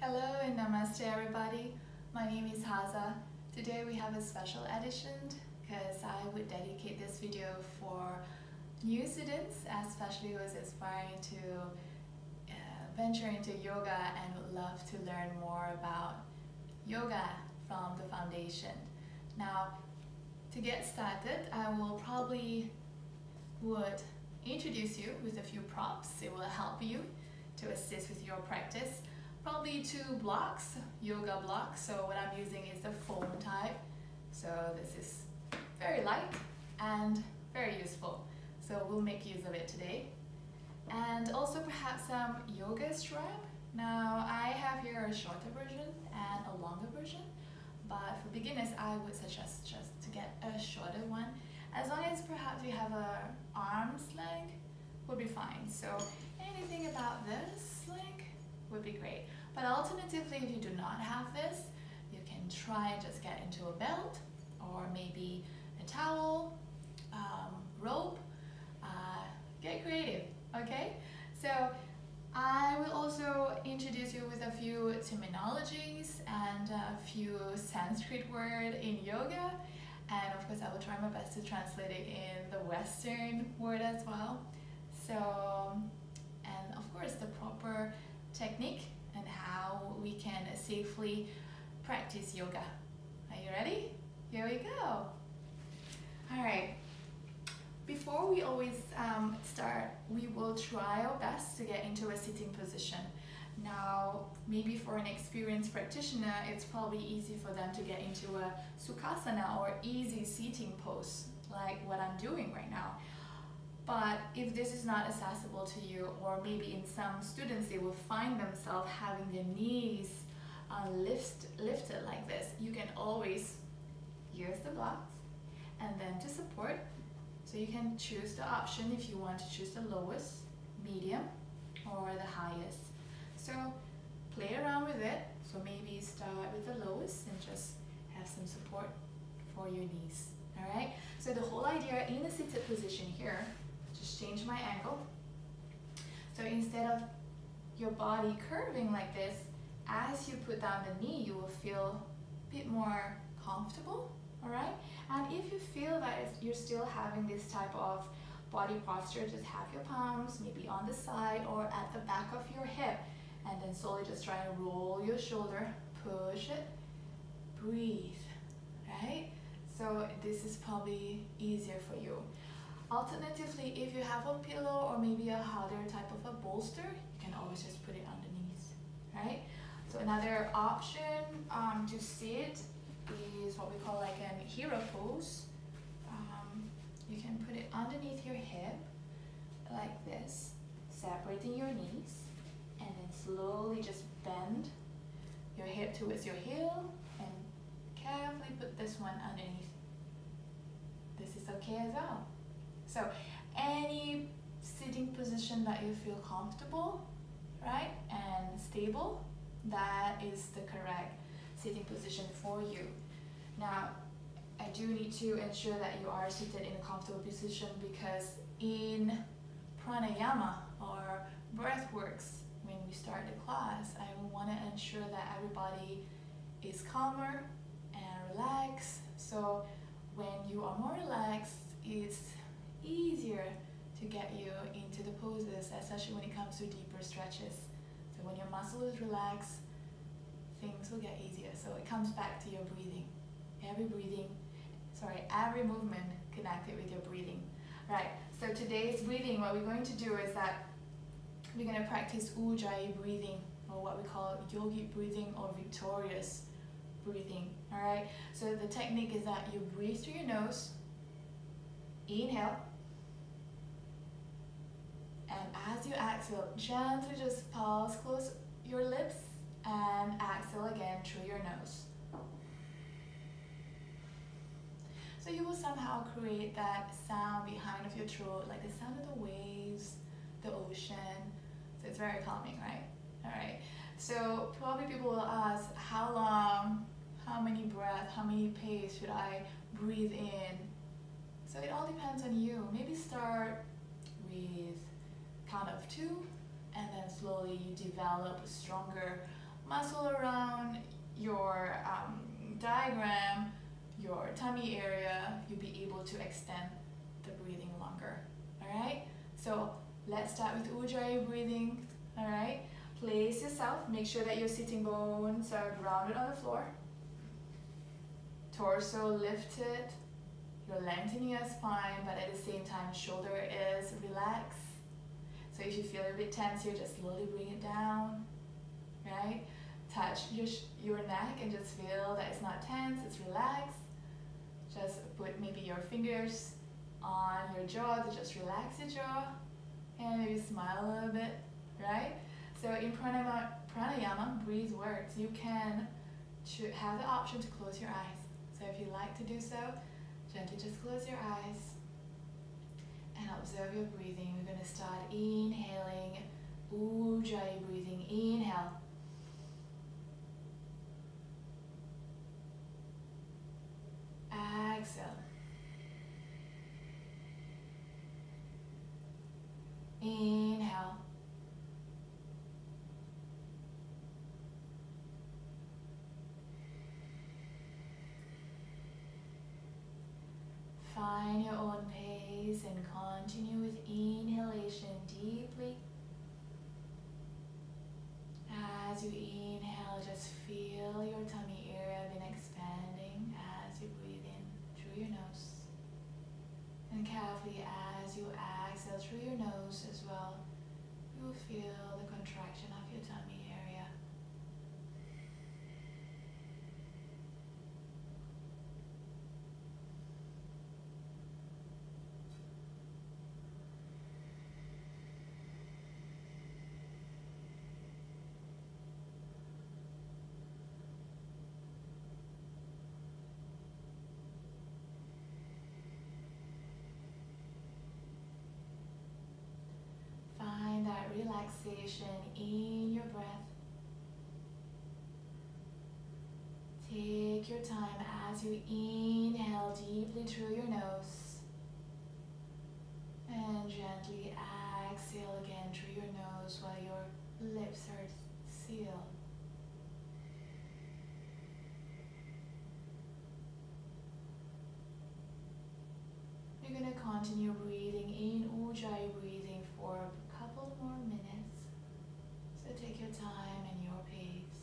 Hello and namaste everybody. My name is Haza. Today we have a special edition because I would dedicate this video for new students, especially who is aspiring to uh, venture into yoga and would love to learn more about yoga from the foundation. Now, to get started, I will probably would introduce you with a few props. It will help you to assist with your practice. Probably two blocks, yoga blocks. So what I'm using is the foam type. So this is very light and very useful. So we'll make use of it today. And also perhaps some yoga strap. Now I have here a shorter version and a longer version. But for beginners, I would suggest just to get a shorter one. As long as perhaps you have a arm's length, would be fine. So anything about this length would be great. But alternatively, if you do not have this, you can try just get into a belt or maybe a towel, um, rope, uh, get creative, okay? So I will also introduce you with a few terminologies and a few Sanskrit word in yoga. And of course, I will try my best to translate it in the Western word as well. So, and of course, the proper technique and how we can safely practice yoga. Are you ready? Here we go. All right. Before we always um, start, we will try our best to get into a sitting position. Now, maybe for an experienced practitioner, it's probably easy for them to get into a Sukhasana or easy seating pose, like what I'm doing right now. But if this is not accessible to you, or maybe in some students, they will find themselves having their knees uh, lift, lifted like this, you can always use the blocks and then to support. So you can choose the option if you want to choose the lowest, medium, or the highest. So play around with it. So maybe start with the lowest and just have some support for your knees. All right. So the whole idea in the seated position here, just change my angle. So instead of your body curving like this, as you put down the knee, you will feel a bit more comfortable. All right. And if you feel that you're still having this type of body posture, just have your palms maybe on the side or at the back of your hip and then slowly just try and roll your shoulder, push it, breathe, right? So this is probably easier for you. Alternatively, if you have a pillow or maybe a harder type of a bolster, you can always just put it underneath, right? So another option um, to sit is what we call like an hero pose. Um, you can put it underneath your hip like this, separating your knees and then slowly just bend your hip towards your heel and carefully put this one underneath. This is okay as well. So any sitting position that you feel comfortable, right, and stable, that is the correct sitting position for you. Now, I do need to ensure that you are seated in a comfortable position because in pranayama or breath works, when we start the class, I want to ensure that everybody is calmer and relaxed. So when you are more relaxed, it's easier to get you into the poses, especially when it comes to deeper stretches. So when your muscle is relaxed, things will get easier. So it comes back to your breathing. Every breathing, sorry, every movement connected with your breathing. Right, so today's breathing, what we're going to do is that we're going to practice Ujjayi breathing or what we call yogic breathing or victorious breathing. All right, so the technique is that you breathe through your nose, inhale, and as you exhale, gently just pause, close your lips, and exhale again through your nose. So you will somehow create that sound behind of your throat, like the sound of the waves, the ocean. So it's very calming, right? All right. So probably people will ask, how long, how many breaths, how many pace should I breathe in? So it all depends on you. Maybe start with count of two, and then slowly you develop a stronger muscle around your um, diaphragm, your tummy area, you'll be able to extend the breathing longer. Alright? So let's start with Ujjayi breathing. Alright? Place yourself, make sure that your sitting bones are grounded on the floor. Torso lifted, you're lengthening your spine, but at the same time, shoulder is relaxed. So if you feel a bit tense here, just slowly bring it down, right? Touch your, your neck and just feel that it's not tense, it's relaxed. Just put maybe your fingers on your jaw to just relax your jaw and maybe smile a little bit, right? So in pranayama, pranayama breathe works. You can have the option to close your eyes. So if you like to do so, gently just close your eyes and observe your breathing. We're going to start inhaling Ujjayi breathing. Inhale. Exhale. Inhale. Find your own pace and continue with inhalation deeply. As you inhale, just feel your tummy area been expanding as you breathe in through your nose. And carefully as you exhale through your nose as well, you will feel the contraction of your tummy area. Find that relaxation in your breath. Take your time as you inhale deeply through your nose and gently exhale again through your nose while your lips are sealed. You're going to continue breathing in Ujjayi breathing for a couple more minutes. So take your time and your pace.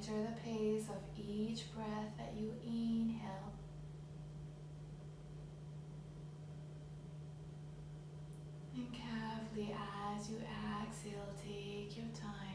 Monitor the pace of each breath that you inhale. And carefully as you exhale, take your time.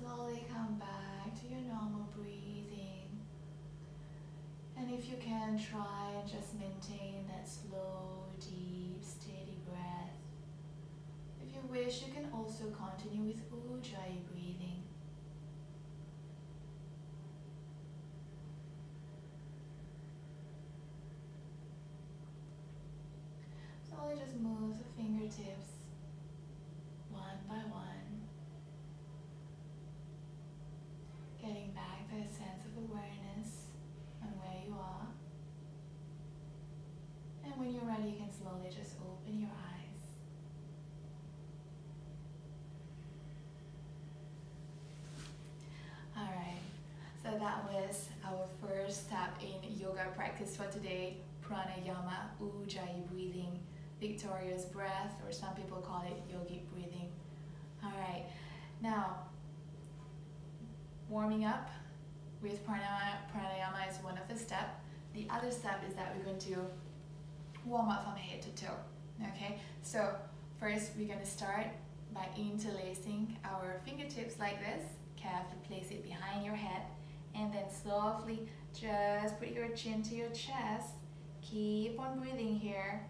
Slowly come back to your normal breathing. And if you can, try and just maintain that slow, deep, steady breath. If you wish, you can also continue with Ujjayi breathing. Slowly just move the fingertips one by one. Getting back to a sense of awareness on where you are. And when you're ready, you can slowly just open your eyes. Alright, so that was our first step in yoga practice for today pranayama, ujjayi breathing, victorious breath, or some people call it yogic breathing. Alright, now warming up with pranayama, pranayama is one of the steps. The other step is that we're going to warm up from head to toe. Okay, so first we're going to start by interlacing our fingertips like this. Carefully place it behind your head and then softly just put your chin to your chest. Keep on breathing here.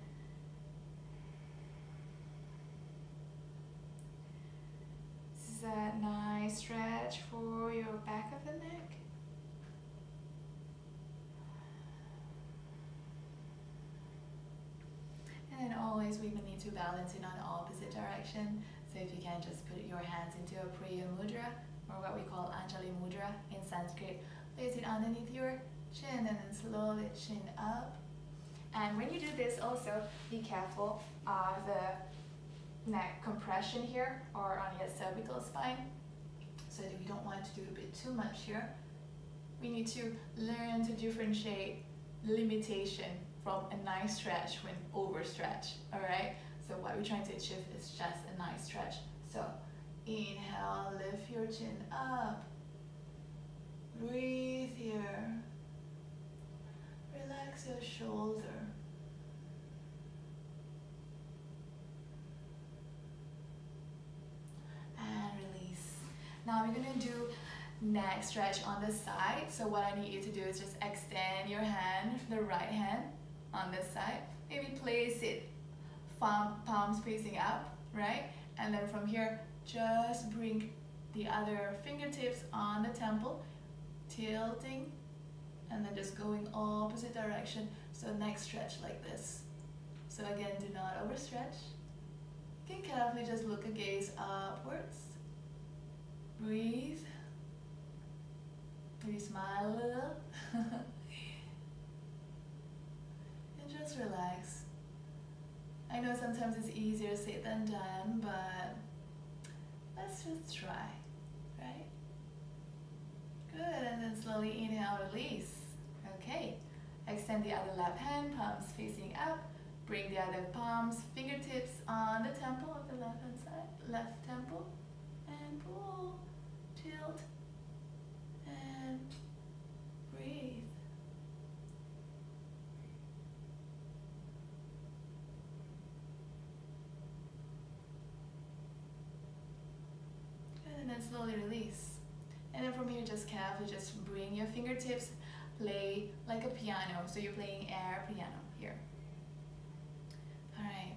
This is a nice stretch for your back of the neck. And then always we will need to balance in on the opposite direction. So if you can just put your hands into a Prayer Mudra or what we call Anjali Mudra in Sanskrit. Place it underneath your chin and then slowly chin up. And when you do this also, be careful of the neck compression here or on your cervical spine. So that we don't want to do a bit too much here. We need to learn to differentiate limitation from a nice stretch when overstretch, all right? So what we're trying to achieve is just a nice stretch. So inhale, lift your chin up. Breathe here. Relax your shoulder. And release. Now we're gonna do neck stretch on the side. So what I need you to do is just extend your hand, the right hand on this side. Maybe place it palm, palms facing up, right? And then from here, just bring the other fingertips on the temple, tilting, and then just going opposite direction. So next stretch like this. So again, do not overstretch. You can carefully just look a gaze upwards. Breathe. Maybe smile a little. and just relax. I know sometimes it's easier said than done, but let's just try, right? Good, and then slowly inhale, release. Okay, extend the other left hand, palms facing up. Bring the other palms, fingertips on the temple of the left hand side, left temple, and pull, tilt, and breathe. Good, and then slowly release. And then from here, just carefully just bring your fingertips, play like a piano. So you're playing air piano here. All right,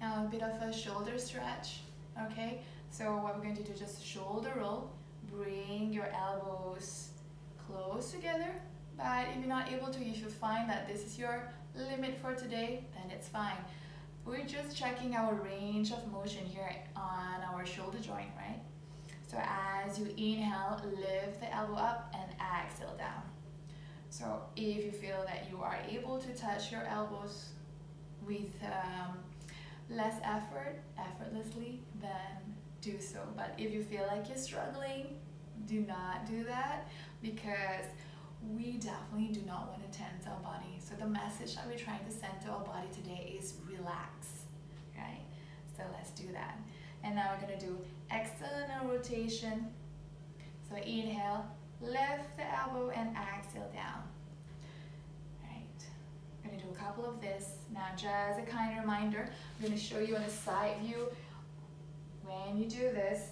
now a bit of a shoulder stretch, okay? So what we're going to do, just shoulder roll, bring your elbows close together, but if you're not able to, if you find that this is your limit for today, then it's fine. We're just checking our range of motion here on our shoulder joint, right? So as you inhale, lift the elbow up and exhale down. So if you feel that you are able to touch your elbows with um, less effort, effortlessly, then do so. But if you feel like you're struggling, do not do that because we definitely do not want to tense our body. So the message that we're trying to send to our body today is relax, right? So let's do that. And now we're gonna do external rotation. So inhale, lift the elbow and exhale down. Right. I'm gonna do a couple of this. Now just a kind reminder, I'm gonna show you on the side view. When you do this,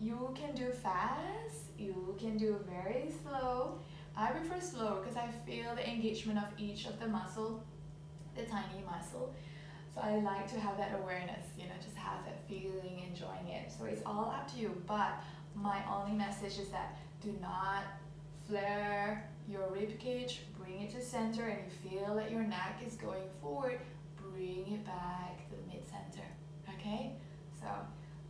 you can do fast, you can do very slow. I prefer slow because I feel the engagement of each of the muscle, the tiny muscle. So I like to have that awareness, you know, just have that feeling, enjoying it. So it's all up to you. But my only message is that do not flare your rib cage, bring it to center, and you feel that your neck is going forward, bring it back to the mid-center, okay? So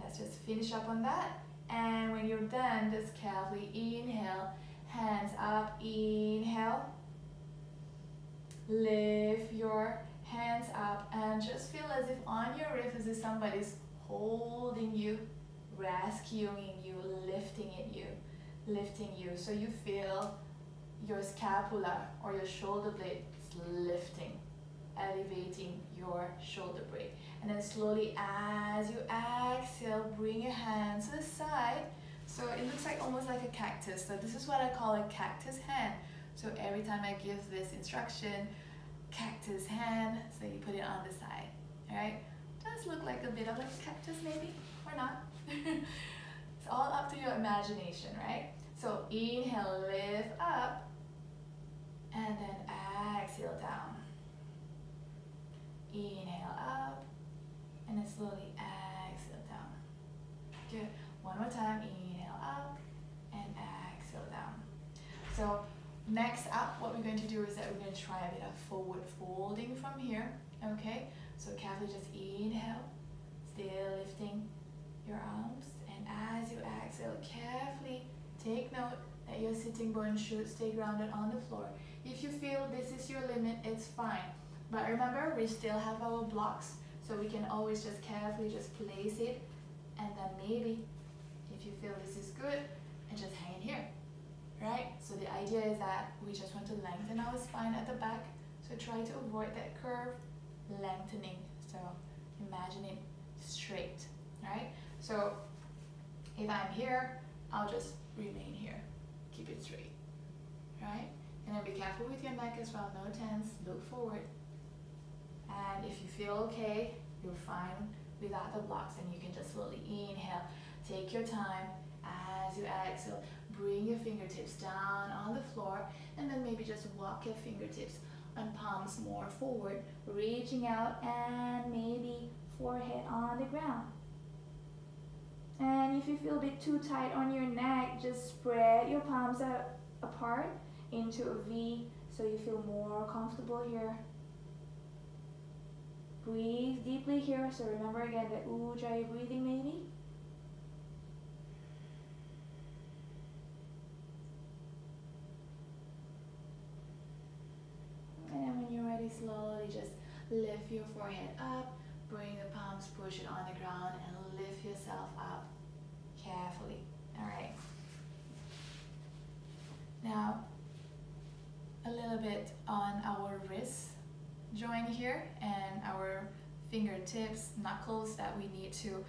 let's just finish up on that. And when you're done, just carefully inhale, hands up, inhale. Lift your hands up and just feel as if on your if somebody's holding you, rescuing you, lifting it you, lifting you. So you feel your scapula or your shoulder blade lifting, elevating your shoulder blade. And then slowly as you exhale, bring your hands to the side. So it looks like almost like a cactus. So this is what I call a cactus hand. So every time I give this instruction, cactus hand, so you put it on the side, all right? Does look like a bit of a cactus maybe, or not. it's all up to your imagination, right? So inhale, lift up, and then exhale down. Inhale up, and then slowly exhale down. Good. One more time, inhale up, and exhale down. So next up, what we're going to do is that we're going to try a bit of forward folding from here, okay? So carefully just inhale, still lifting your arms, and as you exhale, carefully take note that your sitting bone should stay grounded on the floor. If you feel this is your limit, it's fine. But remember, we still have our blocks, so we can always just carefully just place it, and then maybe, if you feel this is good, and just hang it here, right? So the idea is that we just want to lengthen our spine at the back, so try to avoid that curve, lengthening. So imagine it straight, right? So if I'm here, I'll just remain here. Keep it straight, right? And then be careful with your neck as well, no tense, look forward. And if you feel okay, you're fine without the blocks and you can just slowly inhale. Take your time as you exhale. Bring your fingertips down on the floor and then maybe just walk your fingertips and palms more forward, reaching out and maybe forehead on the ground. And if you feel a bit too tight on your neck, just spread your palms out apart into a V so you feel more comfortable here. Breathe deeply here. So remember again the Ujjayi breathing maybe. And then when you're ready, slowly just lift your forehead up, bring the palms, push it on the ground, and lift yourself up carefully. All right. Now, a little bit on our wrist joint here and our fingertips, knuckles that we need to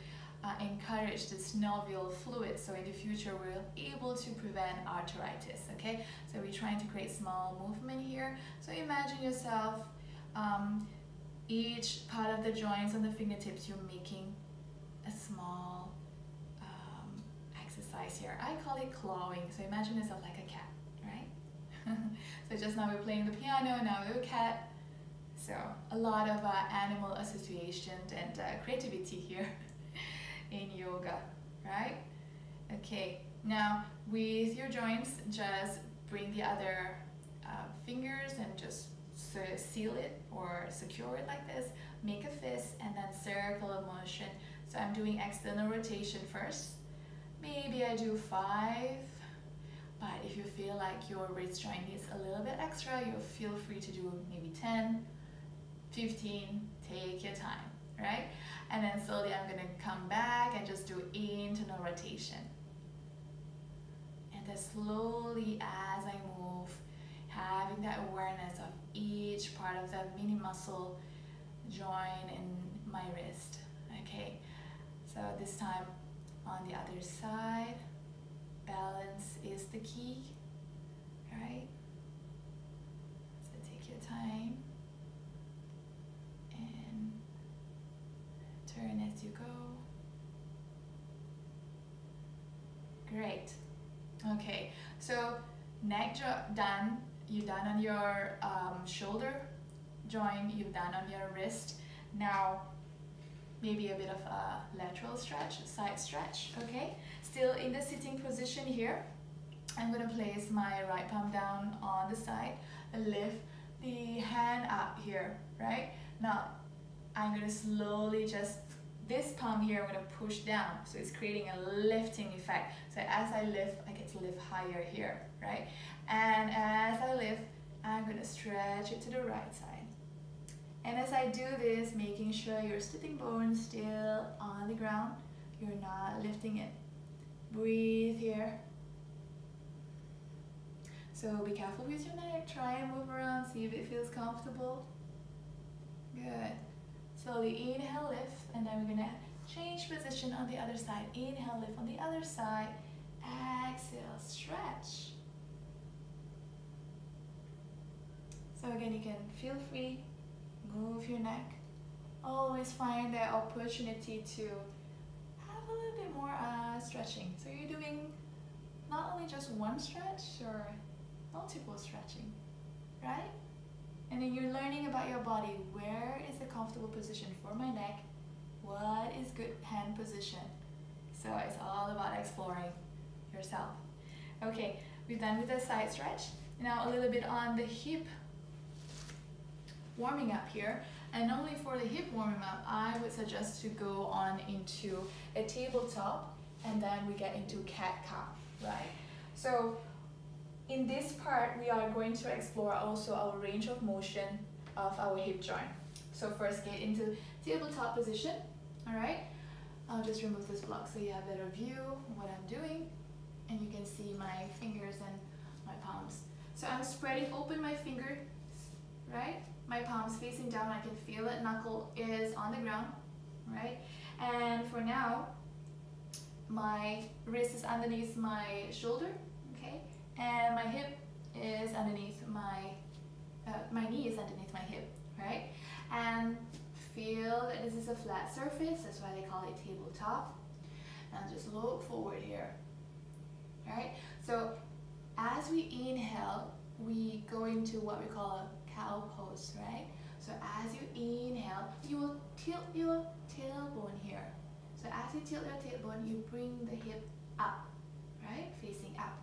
uh, encourage the synovial fluid so in the future we're able to prevent arthritis, okay? So we're trying to create small movement here. So imagine yourself, um, each part of the joints on the fingertips, you're making a small um, exercise here. I call it clawing, so imagine yourself like a cat, right? so just now we're playing the piano, now we're a cat. So a lot of uh, animal association and uh, creativity here. in yoga, right? Okay, now with your joints, just bring the other uh, fingers and just seal it or secure it like this. Make a fist and then circular motion. So I'm doing external rotation first. Maybe I do five, but if you feel like your wrist joint needs a little bit extra, you feel free to do maybe 10, 15, take your time, right? And then slowly I'm gonna come back and just do internal rotation. And then slowly as I move, having that awareness of each part of the mini muscle joint in my wrist, okay? So this time on the other side, balance is the key, right? So take your time. Turn as you go. Great. Okay, so neck done, you've done on your um, shoulder joint, you've done on your wrist. Now, maybe a bit of a lateral stretch, side stretch, okay? Still in the sitting position here. I'm gonna place my right palm down on the side, lift the hand up here, right? Now, I'm gonna slowly just, this palm here, I'm gonna push down. So it's creating a lifting effect. So as I lift, I get to lift higher here, right? And as I lift, I'm gonna stretch it to the right side. And as I do this, making sure your sitting bone still on the ground, you're not lifting it. Breathe here. So be careful with your neck, try and move around, see if it feels comfortable. Good. Slowly inhale, lift, and then we're gonna change position on the other side. Inhale, lift on the other side. Exhale, stretch. So again, you can feel free move your neck. Always find that opportunity to have a little bit more uh, stretching. So you're doing not only just one stretch or multiple stretching, right? And then you're learning about your body. Where is the comfortable position for my neck? What is good hand position? So it's all about exploring yourself. Okay, we're done with the side stretch. Now a little bit on the hip warming up here. And normally for the hip warming up, I would suggest to go on into a tabletop and then we get into cat-cow, right? So in this part, we are going to explore also our range of motion of our hip joint. So first get into tabletop position, all right? I'll just remove this block so you have a better view of what I'm doing and you can see my fingers and my palms. So I'm spreading open my fingers, right? my palms facing down, I can feel it, knuckle is on the ground, right? And for now, my wrist is underneath my shoulder? And my hip is underneath my, uh, my knee is underneath my hip, right? And feel that this is a flat surface, that's why they call it tabletop. And just look forward here, right? So as we inhale, we go into what we call a cow pose, right? So as you inhale, you will tilt your tailbone here. So as you tilt your tailbone, you bring the hip up, right? Facing up.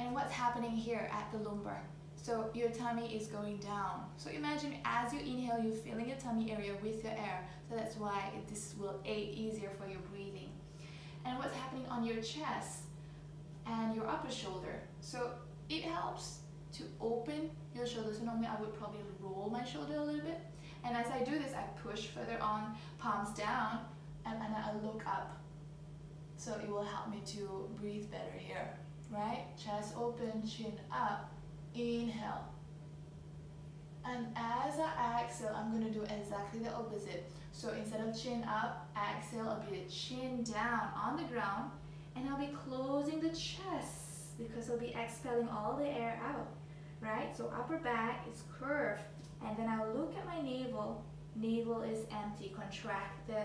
And what's happening here at the lumbar? So your tummy is going down. So imagine as you inhale, you're filling your tummy area with your air. So that's why this will aid easier for your breathing. And what's happening on your chest and your upper shoulder? So it helps to open your shoulders. So normally I would probably roll my shoulder a little bit. And as I do this, I push further on, palms down, and, and I look up. So it will help me to breathe better here, right? Chest open, chin up, inhale. And as I exhale, I'm gonna do exactly the opposite. So instead of chin up, exhale, I'll be chin down on the ground, and I'll be closing the chest because I'll be expelling all the air out right? So upper back is curved. And then I'll look at my navel. Navel is empty. Contract the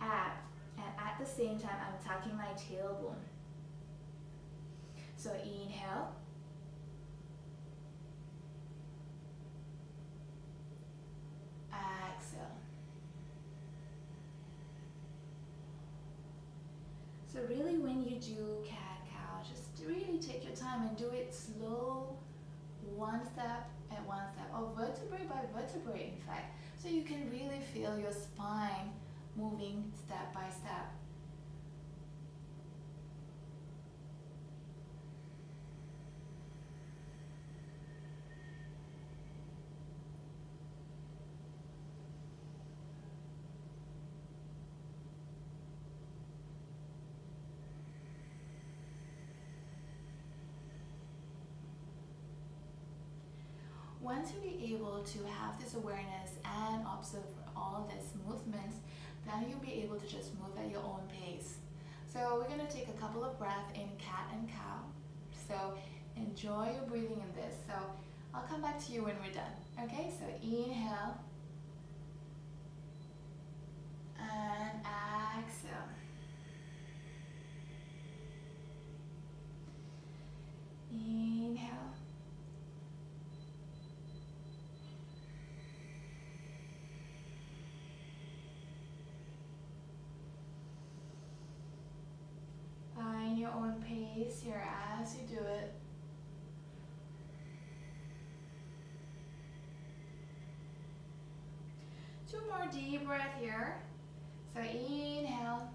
ab. And at the same time, I'm tucking my tailbone. So inhale. Exhale. So really when you do cat-cow, just really take your time and do it slow one step at one step, or vertebrae by vertebrae in fact. So you can really feel your spine moving step by step. Once you be able to have this awareness and observe all these movements, then you'll be able to just move at your own pace. So we're going to take a couple of breaths in cat and cow. So enjoy your breathing in this. So I'll come back to you when we're done. Okay, so inhale. And exhale. Inhale. Find your pace here as you do it. Two more deep breath here. So inhale.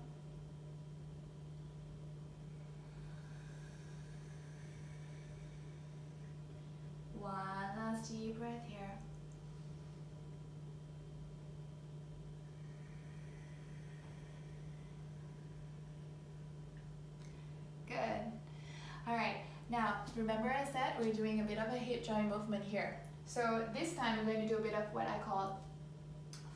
One last deep breath here. Good. All right, now remember I said we're doing a bit of a hip joint movement here. So this time we're going to do a bit of what I call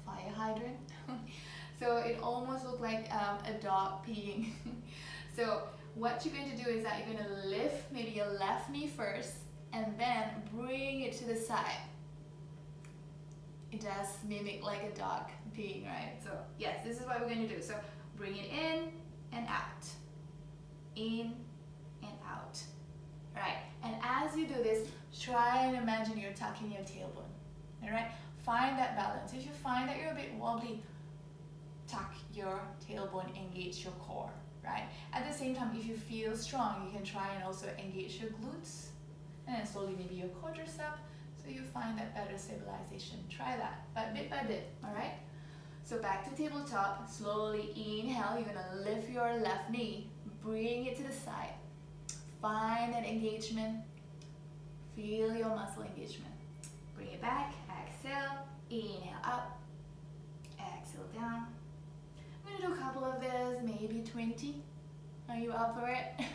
fire hydrant. so it almost looks like um, a dog peeing. so what you're going to do is that you're going to lift maybe your left knee first and then bring it to the side. It does mimic like a dog peeing, right? So yes, this is what we're going to do. So bring it in and out. In. Right, and as you do this, try and imagine you're tucking your tailbone. Alright, find that balance. If you find that you're a bit wobbly, tuck your tailbone, engage your core, right? At the same time, if you feel strong, you can try and also engage your glutes and then slowly maybe your quadricep so you find that better stabilization. Try that, but bit by bit, all right? So back to tabletop, slowly inhale, you're gonna lift your left knee, bring it to the side. Find that engagement, feel your muscle engagement. Bring it back, exhale, inhale up, exhale down. I'm gonna do a couple of this, maybe 20. Are you up for it?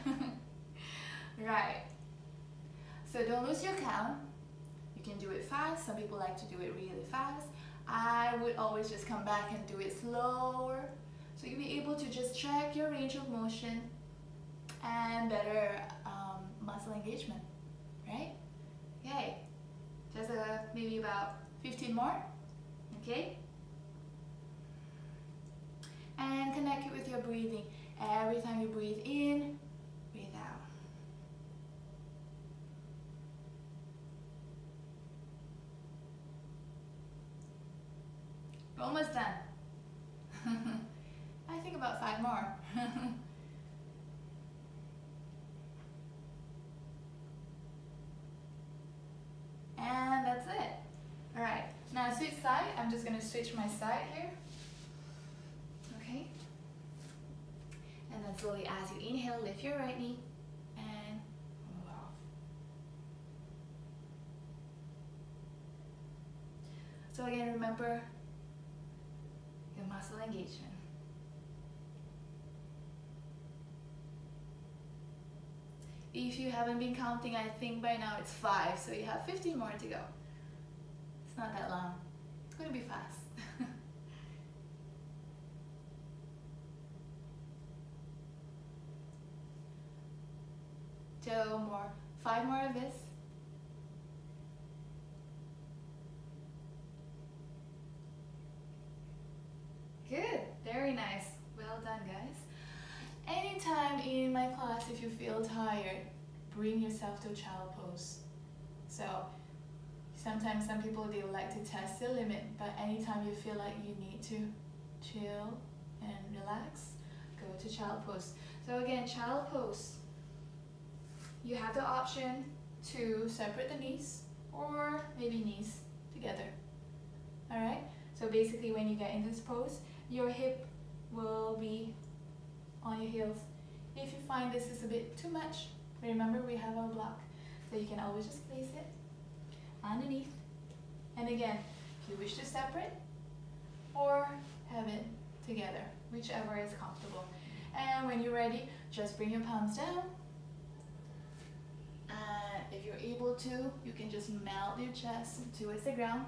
right. So don't lose your count. You can do it fast. Some people like to do it really fast. I would always just come back and do it slower. So you'll be able to just check your range of motion and better muscle engagement, right? Okay, just uh, maybe about 15 more, okay? And connect it with your breathing. Every time you breathe in, breathe out. Almost done. I think about five more. and that's it. All right, now switch side. I'm just gonna switch my side here. Okay. And then slowly as you inhale, lift your right knee and move off. So again, remember your muscle engagement. If you haven't been counting, I think by now it's five, so you have 15 more to go. It's not that long. It's gonna be fast. Two more, five more of this. Good, very nice. Well done, guys. Anytime in my class, if you feel tired, bring yourself to child pose. So sometimes some people they like to test the limit, but anytime you feel like you need to chill and relax, go to child pose. So again, child pose. You have the option to separate the knees or maybe knees together. Alright? So basically when you get in this pose, your hip will be on your heels. If you find this is a bit too much, remember we have our block. So you can always just place it underneath. And again, if you wish to separate or have it together, whichever is comfortable. And when you're ready, just bring your palms down. And if you're able to, you can just melt your chest towards the ground.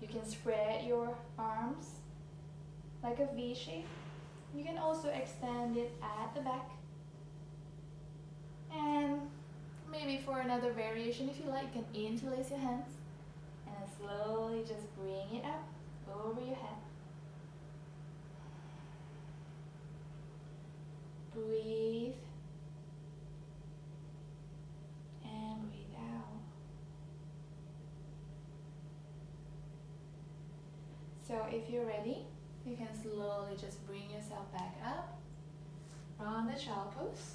You can spread your arms like a V shape. You can also extend it at the back. And maybe for another variation, if you like, you can interlace your hands and slowly just bring it up over your head. Breathe and breathe out. So if you're ready, you can slowly just back up from the child pose.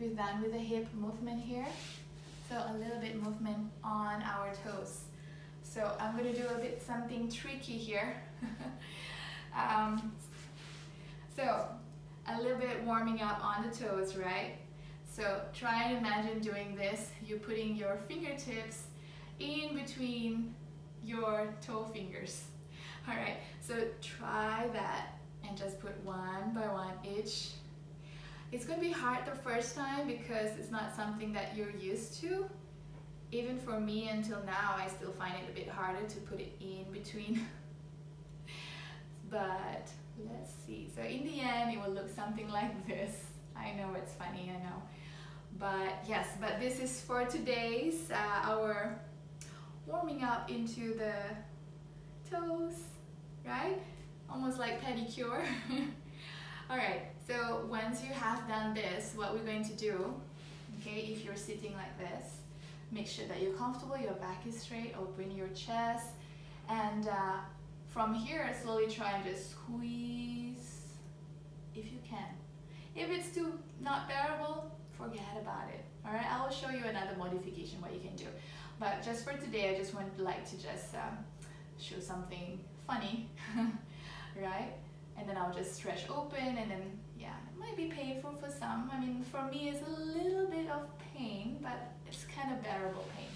We're done with the hip movement here. So a little bit movement on our toes. So I'm going to do a bit something tricky here. um, so a little bit warming up on the toes, right? So try and imagine doing this. You're putting your fingertips in between your toe fingers. All right, so try that and just put one by one each. It's gonna be hard the first time because it's not something that you're used to. Even for me until now, I still find it a bit harder to put it in between. but let's see. So in the end, it will look something like this. I know it's funny, I know. But yes, but this is for today's, uh, our warming up into the toes, right? Almost like pedicure. All right, so once you have done this, what we're going to do, okay, if you're sitting like this, make sure that you're comfortable, your back is straight, open your chest, and uh, from here, slowly try and just squeeze if you can. If it's too not bearable, forget about it. All right, I will show you another modification what you can do. But just for today, I just would like to just um, show something funny, right? And then I'll just stretch open and then, yeah, it might be painful for some. I mean, for me, it's a little bit of pain, but it's kind of bearable pain.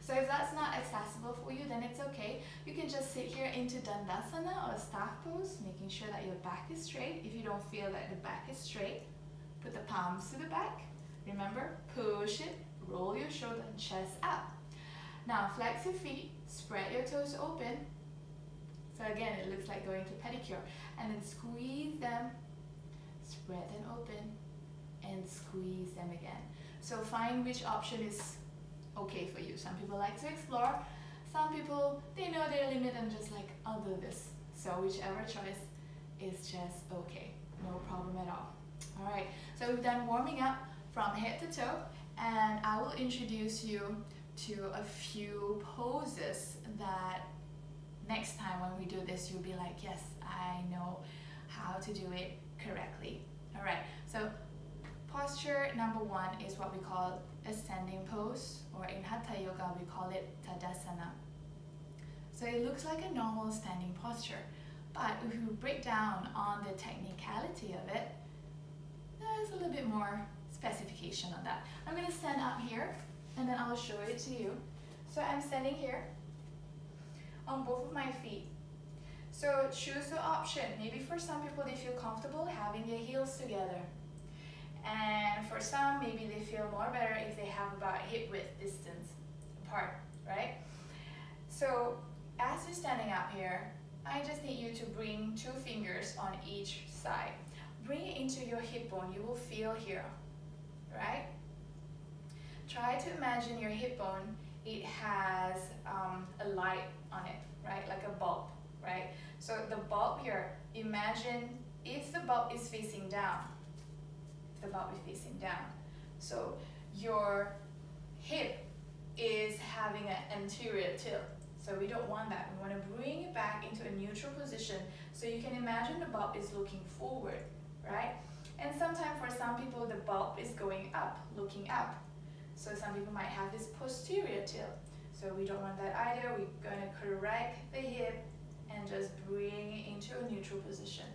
So if that's not accessible for you, then it's okay. You can just sit here into Dandasana or staff pose, making sure that your back is straight. If you don't feel that the back is straight, put the palms to the back. Remember, push it, roll your shoulder and chest up. Now flex your feet, spread your toes open. So again, it looks like going to pedicure. And then squeeze them, spread them open, and squeeze them again. So find which option is okay for you. Some people like to explore. Some people, they know their limit and just like, I'll do this. So whichever choice is just okay. No problem at all. All right, so we've done warming up from head to toe and I will introduce you to a few poses that next time when we do this you'll be like yes I know how to do it correctly. All right so posture number one is what we call a standing pose or in Hatha Yoga we call it Tadasana. So it looks like a normal standing posture but if you break down on the technicality of it there's a little bit more specification on that. I'm to stand up here and then I'll show it to you. So I'm standing here on both of my feet. So choose the option. Maybe for some people they feel comfortable having their heels together. And for some, maybe they feel more better if they have about hip width distance apart, right? So as you're standing up here, I just need you to bring two fingers on each side. Bring it into your hip bone. You will feel here, right? try to imagine your hip bone, it has um, a light on it, right? Like a bulb, right? So the bulb here, imagine if the bulb is facing down, if the bulb is facing down. So your hip is having an anterior tilt. So we don't want that. We want to bring it back into a neutral position. So you can imagine the bulb is looking forward, right? And sometimes for some people, the bulb is going up, looking up. So some people might have this posterior tilt. So we don't want that either. We're going to correct the hip and just bring it into a neutral position,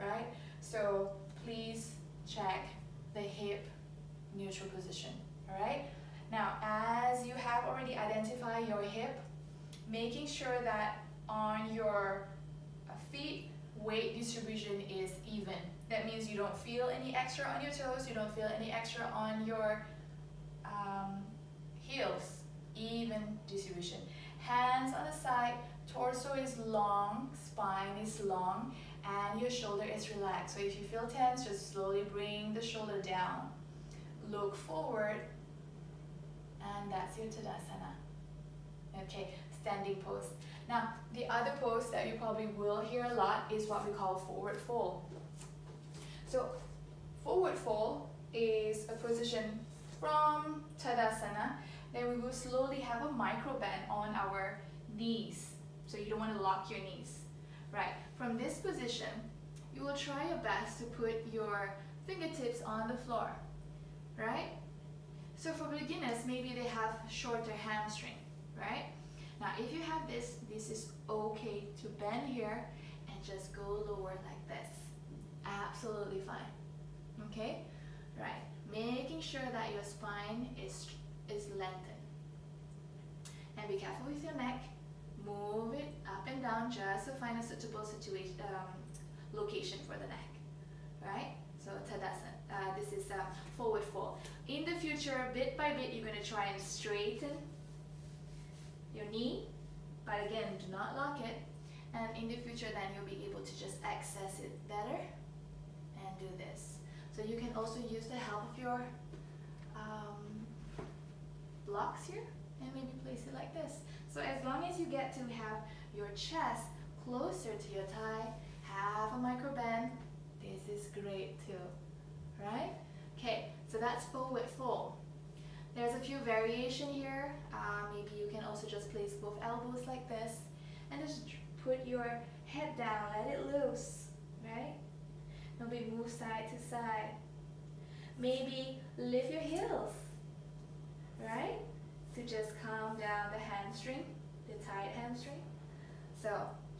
right? So please check the hip neutral position, all right? Now, as you have already identified your hip, making sure that on your feet, weight distribution is even. That means you don't feel any extra on your toes, you don't feel any extra on your um, heels, even distribution. Hands on the side, torso is long, spine is long, and your shoulder is relaxed. So if you feel tense, just slowly bring the shoulder down. Look forward, and that's your Tadasana. Okay, standing pose. Now, the other pose that you probably will hear a lot is what we call forward fold. So, forward fold is a position from Tadasana, then we will slowly have a micro bend on our knees. So you don't want to lock your knees. Right, from this position, you will try your best to put your fingertips on the floor. Right? So for beginners, maybe they have shorter hamstring. Right? Now if you have this, this is okay to bend here and just go lower like this. Absolutely fine. Okay? Right. Making sure that your spine is, is lengthened. And be careful with your neck. Move it up and down just to find a suitable situation, um, location for the neck. Right? So Tadasana. Uh, this is a forward fold. In the future, bit by bit, you're going to try and straighten your knee. But again, do not lock it. And in the future, then you'll be able to just access it better and do this. So you can also use the help of your um, blocks here and maybe place it like this. So as long as you get to have your chest closer to your thigh, have a micro bend, this is great too, right? Okay, so that's forward fold. There's a few variation here. Uh, maybe you can also just place both elbows like this and just put your head down, let it loose, right? Maybe move side to side. Maybe lift your heels, right? To just calm down the hamstring, the tight hamstring. So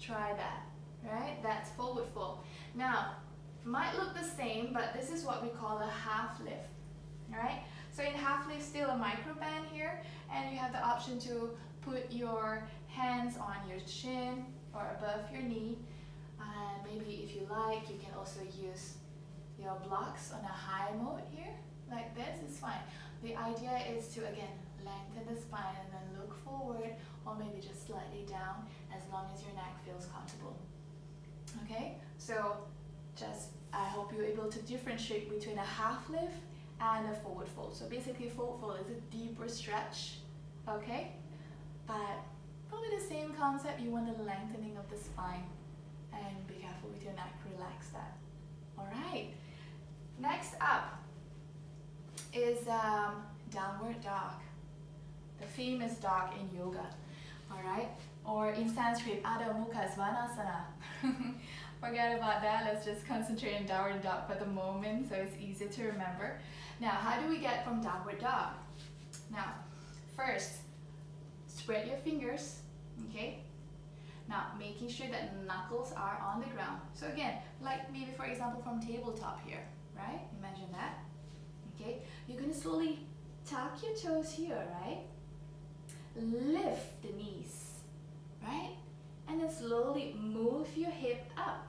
try that, right? That's forward fold. Now, might look the same, but this is what we call a half lift, right? So in half lift, still a micro bend here, and you have the option to put your hands on your chin or above your knee. And maybe if you like, you can also use your blocks on a high mode here, like this is fine. The idea is to, again, lengthen the spine and then look forward or maybe just slightly down as long as your neck feels comfortable. Okay, so just I hope you're able to differentiate between a half lift and a forward fold. So basically forward fold is a deeper stretch, okay? But probably the same concept, you want the lengthening of the spine and be careful with your neck, relax that. All right, next up is um, downward dog, the famous dog in yoga, all right? Or in Sanskrit, Adho Mukha Svanasana. Forget about that, let's just concentrate on downward dog for the moment so it's easy to remember. Now, how do we get from downward dog? Now, first, spread your fingers, okay? Now, making sure that knuckles are on the ground. So again, like maybe for example from tabletop here, right? Imagine that, okay? You're gonna slowly tuck your toes here, right? Lift the knees, right? And then slowly move your hip up.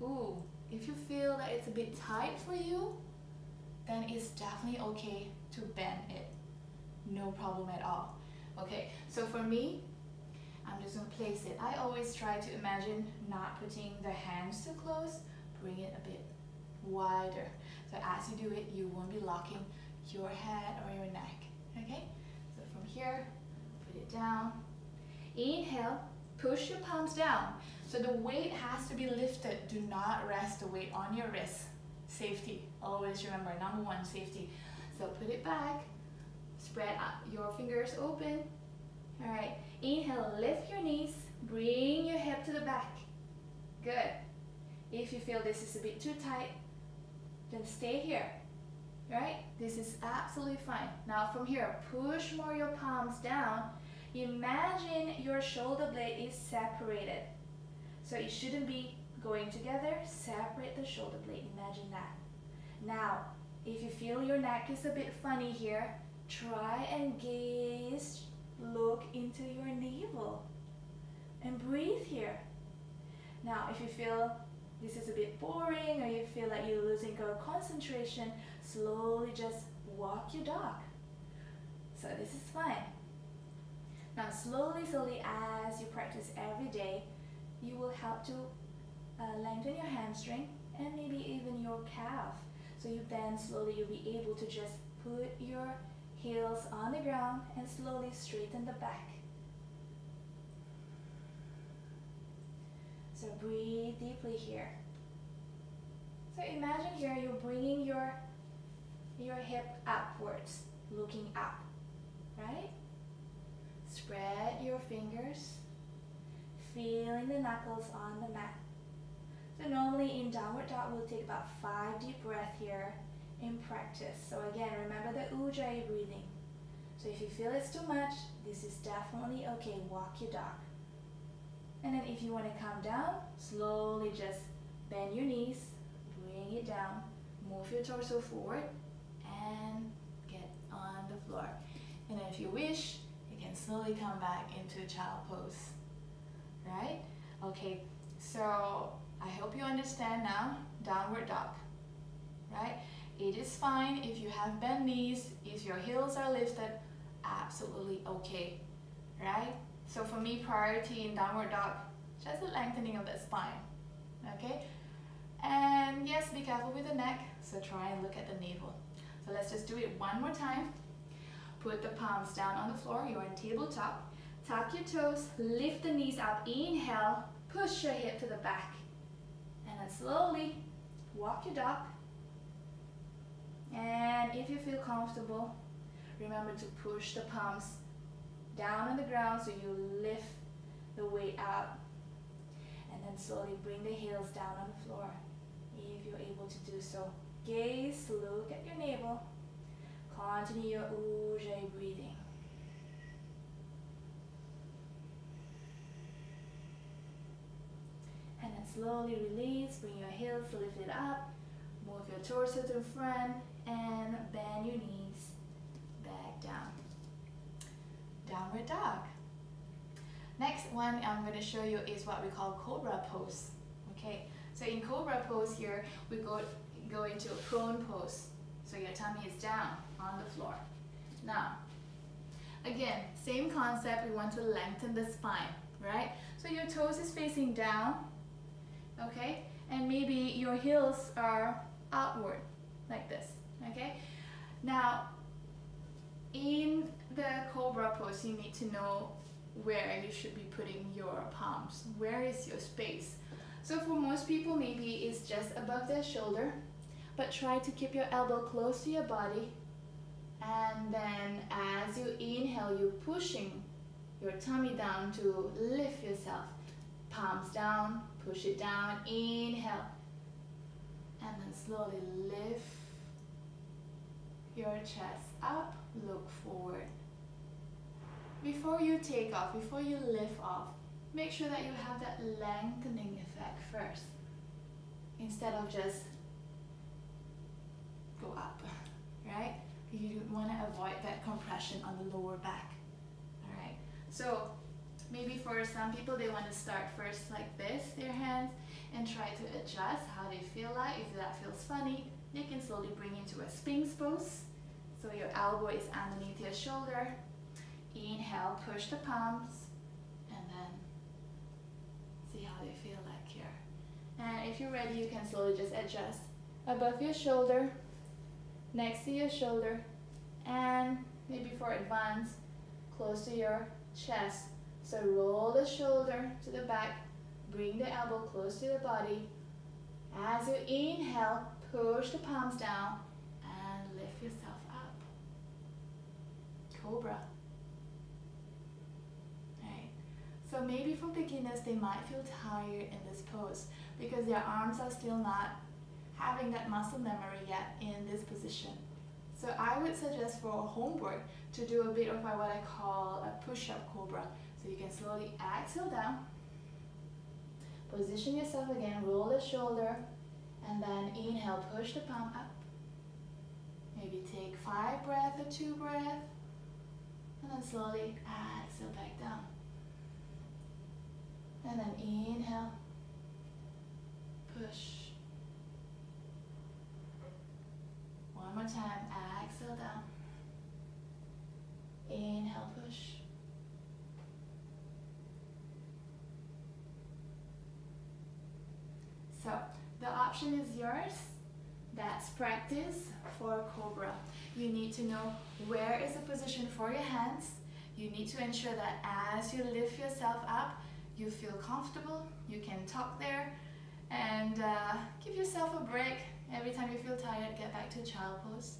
Ooh, if you feel that it's a bit tight for you, then it's definitely okay to bend it. No problem at all. Okay, so for me, I'm just gonna place it. I always try to imagine not putting the hands too close, bring it a bit wider. So as you do it, you won't be locking your head or your neck, okay? So from here, put it down. Inhale, push your palms down. So the weight has to be lifted. Do not rest the weight on your wrist. Safety, always remember, number one, safety. So put it back, Spread up your fingers open. All right, inhale, lift your knees, bring your hip to the back. Good. If you feel this is a bit too tight, then stay here. Right? This is absolutely fine. Now from here, push more your palms down. Imagine your shoulder blade is separated. So it shouldn't be going together. Separate the shoulder blade. Imagine that. Now, if you feel your neck is a bit funny here, Try and gaze, look into your navel and breathe here. Now, if you feel this is a bit boring or you feel like you're losing your concentration, slowly just walk your dog. So this is fine. Now, slowly, slowly, as you practice every day, you will help to uh, lengthen your hamstring and maybe even your calf. So you then slowly, you'll be able to just put your heels on the ground and slowly straighten the back. So breathe deeply here. So imagine here you're bringing your, your hip upwards, looking up, right? Spread your fingers, feeling the knuckles on the mat. So normally in downward dog, we'll take about five deep breaths here in practice. So again, remember the ujjayi breathing. So if you feel it's too much, this is definitely okay. Walk your dog. And then if you want to come down, slowly just bend your knees, bring it down, move your torso forward, and get on the floor. And if you wish, you can slowly come back into child pose. Right? Okay, so I hope you understand now, downward dog. Right? It is fine if you have bent knees, if your heels are lifted, absolutely okay. Right? So for me, priority in downward dog, just the lengthening of the spine. Okay? And yes, be careful with the neck, so try and look at the navel. So let's just do it one more time. Put the palms down on the floor, you're on tabletop. Tuck your toes, lift the knees up, inhale, push your hip to the back. And then slowly walk your dog. And if you feel comfortable, remember to push the palms down on the ground so you lift the weight up. And then slowly bring the heels down on the floor if you're able to do so. Gaze, look at your navel. Continue your Ujjayi breathing. And then slowly release, bring your heels lifted up, move your torso to the front, and bend your knees back down. Downward dog. Next one I'm going to show you is what we call cobra pose. Okay, so in cobra pose here, we go, go into a prone pose. So your tummy is down on the floor. Now, again, same concept, we want to lengthen the spine, right? So your toes is facing down, okay? And maybe your heels are outward, like this, okay? Now, in the cobra pose, you need to know where you should be putting your palms. Where is your space? So for most people, maybe it's just above their shoulder, but try to keep your elbow close to your body. And then as you inhale, you're pushing your tummy down to lift yourself. Palms down, push it down, inhale. And then slowly lift your chest up, look forward. Before you take off, before you lift off, make sure that you have that lengthening effect first. Instead of just go up, right? You want to avoid that compression on the lower back. Alright, so maybe for some people they want to start first like this, their hands, and try to adjust how they feel like. If that feels funny, you can slowly bring into a Sphinx pose. So your elbow is underneath your shoulder. Inhale, push the palms, and then see how they feel like here. And if you're ready, you can slowly just adjust above your shoulder, next to your shoulder, and maybe for advance, close to your chest. So roll the shoulder to the back, bring the elbow close to the body. As you inhale, push the palms down and lift yourself up. Cobra. Right. So maybe for beginners, they might feel tired in this pose because their arms are still not having that muscle memory yet in this position. So I would suggest for homework to do a bit of what I call a push-up cobra. So you can slowly exhale down, position yourself again, roll the shoulder, and then inhale, push the palm up. Maybe take five breaths or two breaths, and then slowly exhale back down. And then inhale, push, One more time, exhale down. Inhale, push. So, the option is yours. That's practice for Cobra. You need to know where is the position for your hands. You need to ensure that as you lift yourself up, you feel comfortable, you can talk there, and uh, give yourself a break Every time you feel tired, get back to child pose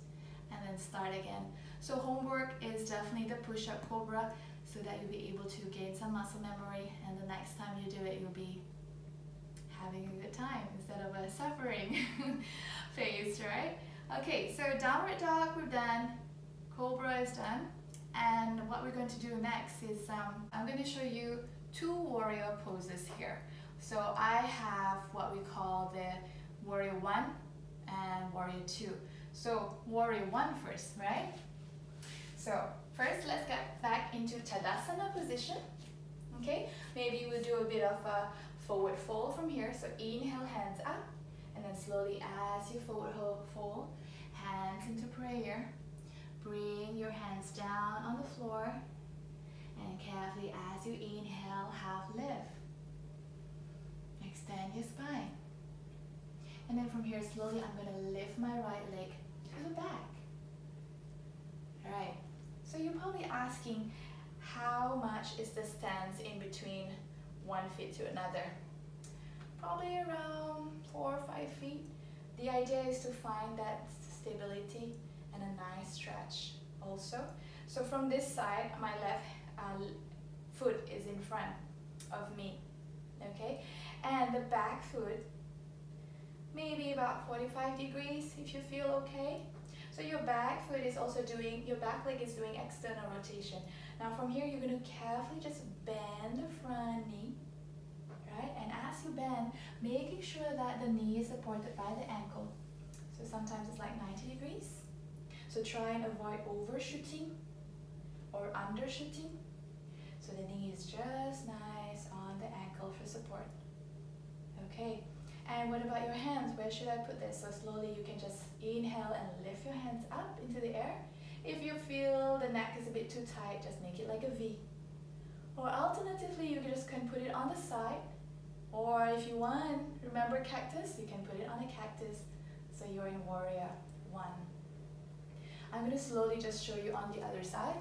and then start again. So homework is definitely the push-up cobra. so that you'll be able to gain some muscle memory and the next time you do it you'll be having a good time instead of a suffering phase, right? Okay, so downward dog we're done, cobra is done, and what we're going to do next is um, I'm going to show you two warrior poses here. So I have what we call the warrior one and warrior two. So warrior one first, right? So first let's get back into Tadasana position. Okay, maybe we'll do a bit of a forward fold from here. So inhale, hands up, and then slowly as you forward fold, hands into prayer. Bring your hands down on the floor, and carefully as you inhale, half lift. Extend your spine. And then from here, slowly, I'm going to lift my right leg to the back. All right. So you're probably asking, how much is the stance in between one feet to another. Probably around four or five feet. The idea is to find that stability and a nice stretch also. So from this side, my left uh, foot is in front of me, okay? And the back foot, maybe about 45 degrees if you feel okay. So your back foot is also doing, your back leg is doing external rotation. Now from here, you're to carefully just bend the front knee, right? And as you bend, making sure that the knee is supported by the ankle. So sometimes it's like 90 degrees. So try and avoid overshooting or undershooting. So the knee is just nice on the ankle for support. Okay, and what about your hands? Where should I put this? So slowly you can just inhale and lift your hands up into the air. If you feel the neck is a bit too tight, just make it like a V. Or alternatively, you just can put it on the side. If you want, remember cactus, you can put it on a cactus. So you're in warrior one. I'm going to slowly just show you on the other side.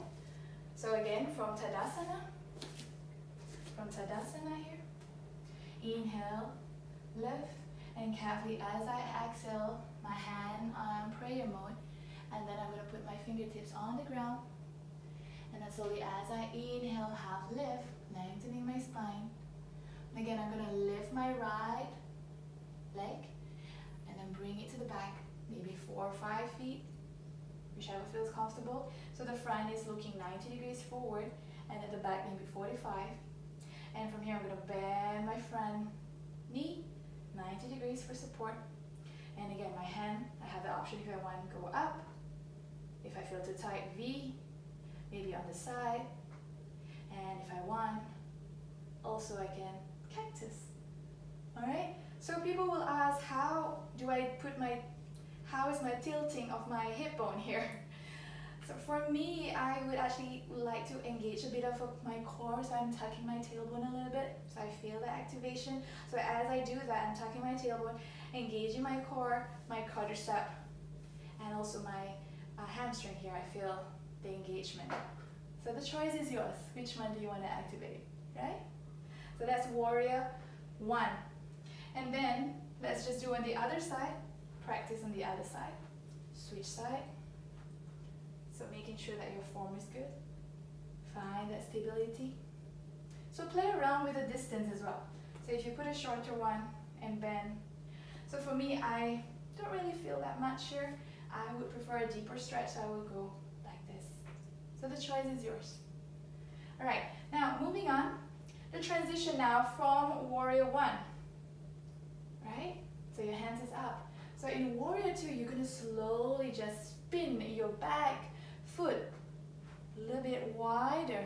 So again, from Tadasana, from Tadasana here, inhale, lift, and carefully as I exhale, my hand on prayer mode, and then I'm going to put my fingertips on the ground. And then slowly as I inhale, half lift, lengthening my spine. Again, I'm going to lift my right leg and then bring it to the back, maybe four or five feet, whichever feels comfortable. So the front is looking 90 degrees forward and at the back maybe 45. And from here, I'm to bend my front knee 90 degrees for support. And again, my hand, I have the option if I want to go up if I feel too tight, V, maybe on the side. And if I want, also I can cactus. All right? So people will ask, how do I put my, how is my tilting of my hip bone here? So for me, I would actually like to engage a bit of my core, so I'm tucking my tailbone a little bit, so I feel the activation. So as I do that, I'm tucking my tailbone, engaging my core, my quadricep, and also my uh, hamstring here, I feel the engagement. So the choice is yours. Which one do you want to activate, right? So that's warrior one. And then let's just do on the other side. Practice on the other side. Switch side. So making sure that your form is good. Find that stability. So play around with the distance as well. So if you put a shorter one and bend. So for me, I don't really feel that much here. I would prefer a deeper stretch, so I would go like this. So the choice is yours. All right, now moving on, the transition now from warrior one, right? So your hands is up. So in warrior two, you're gonna slowly just spin your back foot a little bit wider.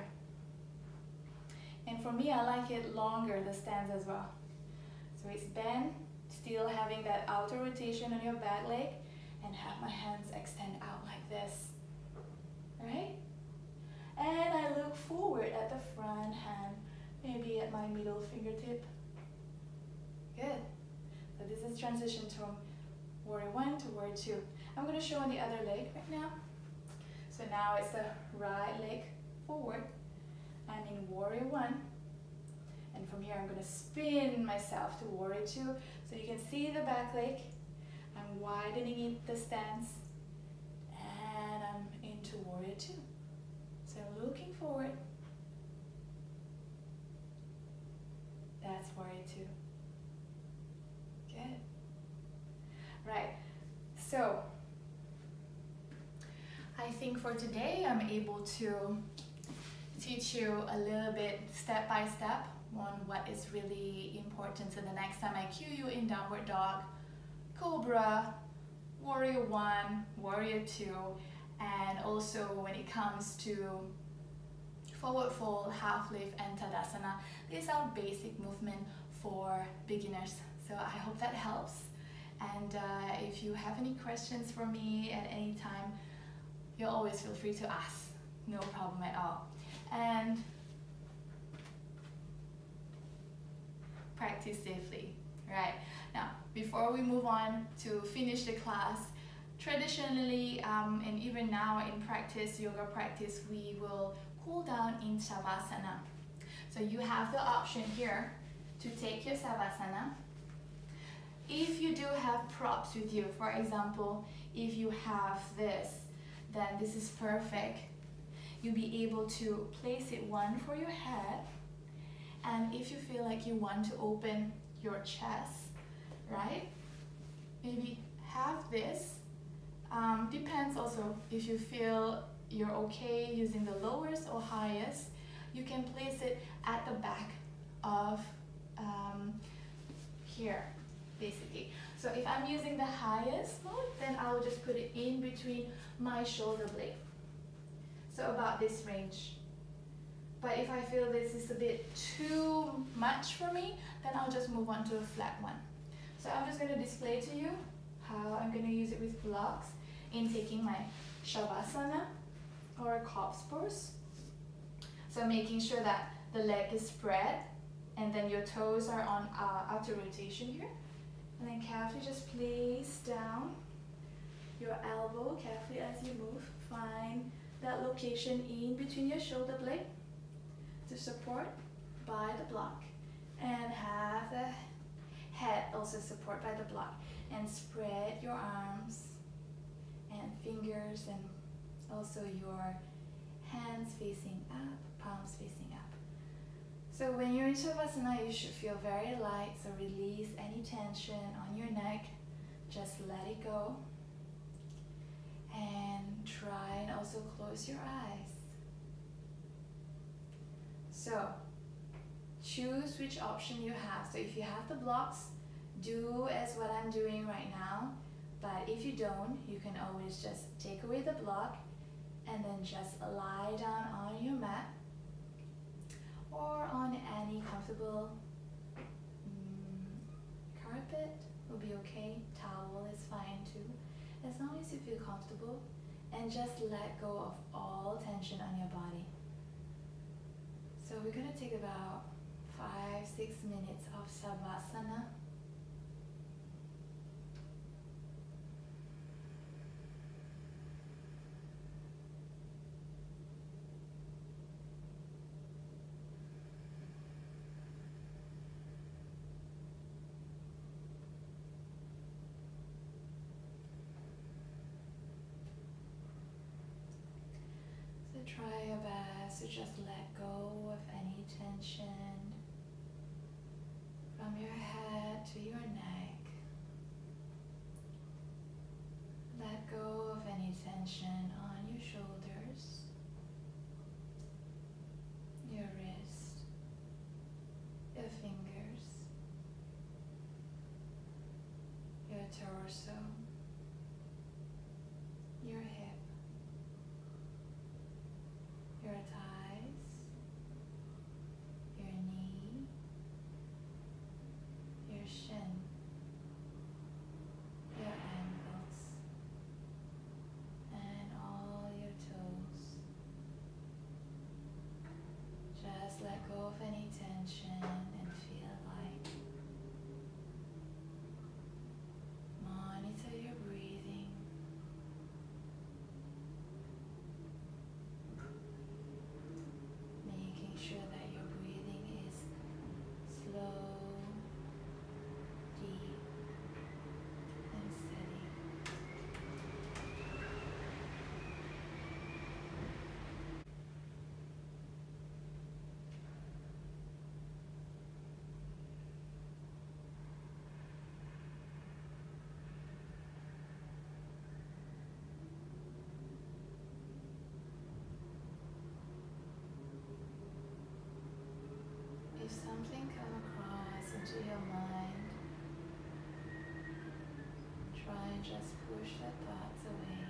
And for me, I like it longer, the stance as well. So it's bend, still having that outer rotation on your back leg, and have my hands extend out like this. Right? And I look forward at the front hand, maybe at my middle fingertip. Good. So this is transition from warrior one to warrior two. I'm going to show on the other leg right now. So now it's the right leg forward. I'm in warrior one. And from here I'm going to spin myself to warrior two. So you can see the back leg I'm widening the stance and I'm into warrior two. So looking forward warrior two. Good. Right. So I think for today I'm able to teach you a little bit step by step on what is really important. So the next time I cue you in downward dog, cobra, warrior one, warrior two, and also when it comes to forward fold, half lift, and Tadasana, these are basic movement for beginners. So I hope that helps. And uh, if you have any questions for me at any time, you always feel free to ask. No problem at all. And practice safely, right? Now, before we move on to finish the class, traditionally um, and even now in practice, yoga practice, we will cool down in Shavasana. So you have the option here to take your Savasana. If you do have props with you, for example, if you have this, then this is perfect. You'll be able to place it one for your head. And if you feel like you want to open your chest, right? Maybe have this. Um, depends also if you feel you're okay using the lowest or highest. You can place it at the back of um, here, basically. So if I'm using the highest mode, then I'll just put it in between my shoulder blade. So about this range. But if I feel this is a bit too much for me, then I'll just move on to a flat one. So I'm just going to display to you how I'm going to use it with blocks in taking my Shavasana or corpse pose. So making sure that the leg is spread and then your toes are on uh, outer rotation here. And then carefully just place down your elbow carefully as you move. Find that location in between your shoulder blade to support by the block. And have the head also support by the block. And spread your arms and fingers and also your hands facing up, palms facing up. So when you're in Shavasana, you should feel very light. So release any tension on your neck. Just let it go. And try and also close your eyes. So choose which option you have. So if you have the blocks, do as what I'm doing right now. But if you don't, you can always just take away the block and then just lie down on your mat or on any comfortable um, carpet will be okay. Towel is fine too, as long as you feel comfortable and just let go of all tension on your body. So we're gonna take about five, six minutes of Savasana. Try your best to just let go of any tension from your head to your neck. Let go of any tension on your shoulders, your wrist, your fingers, your torso, your head. your thighs, your knee, your shin, your ankles, and all your toes. Just let go of any tension and feel light. Monitor your breathing. making sure that your breathing is slow, deep, and steady. if something come across into your mind, try and just push the thoughts away.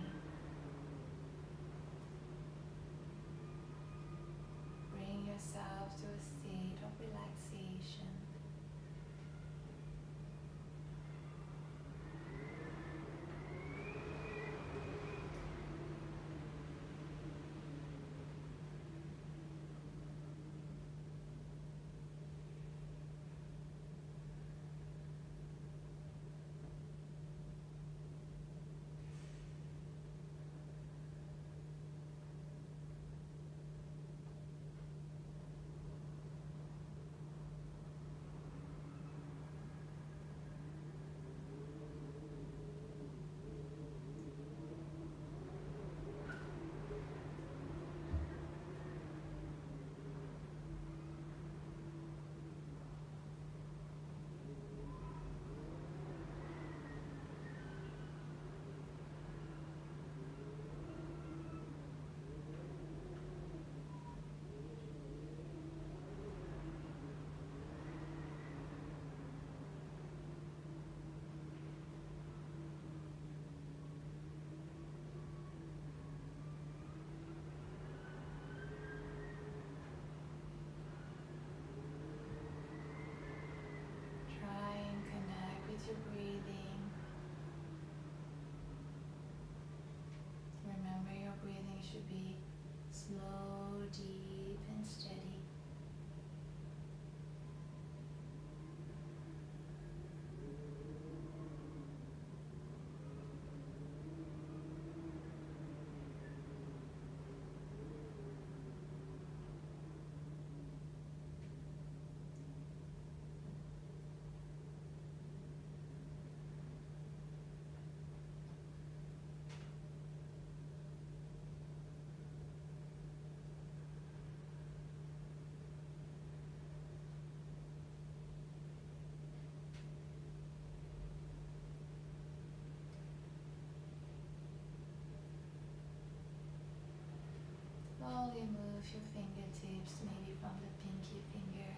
Slowly move your fingertips, maybe from the pinky finger,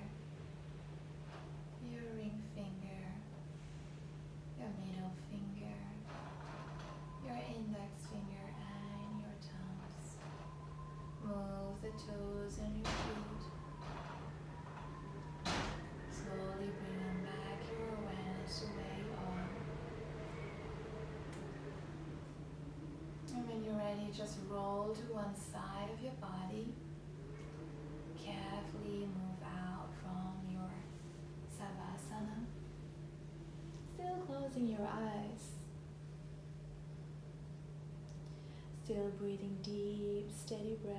your ring finger, your middle finger, your index finger, and your thumbs. Move the toes and your feet. Slowly bringing back your awareness to where you are. And when you're ready, just roll to one side of your body. Carefully move out from your Savasana. Still closing your eyes. Still breathing deep, steady breath.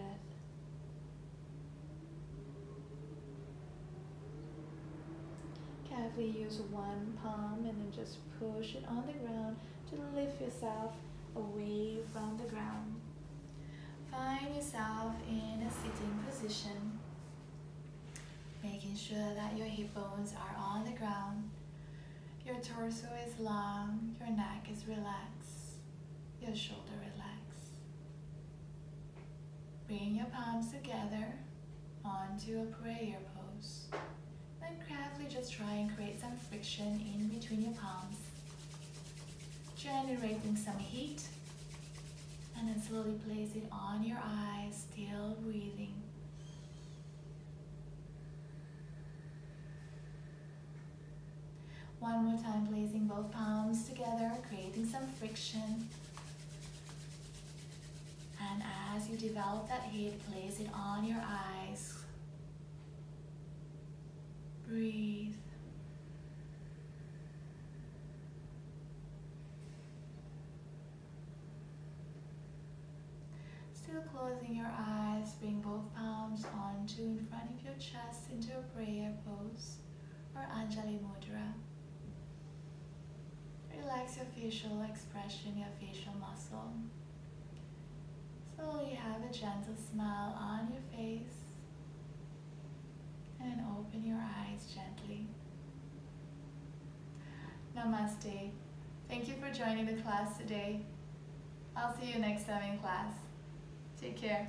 Carefully use one palm and then just push it on the ground to lift yourself away from the ground. Find yourself in a sitting position, making sure that your hip bones are on the ground. Your torso is long, your neck is relaxed, your shoulder relaxed. Bring your palms together onto a prayer pose. Then carefully just try and create some friction in between your palms generating some heat and then slowly place it on your eyes, still breathing. One more time, placing both palms together, creating some friction. And as you develop that heat, place it on your eyes. Breathe. Closing your eyes, bring both palms onto in front of your chest into a prayer pose or Anjali Mudra. Relax your facial expression, your facial muscle. Slowly have a gentle smile on your face and open your eyes gently. Namaste. Thank you for joining the class today. I'll see you next time in class. Take care.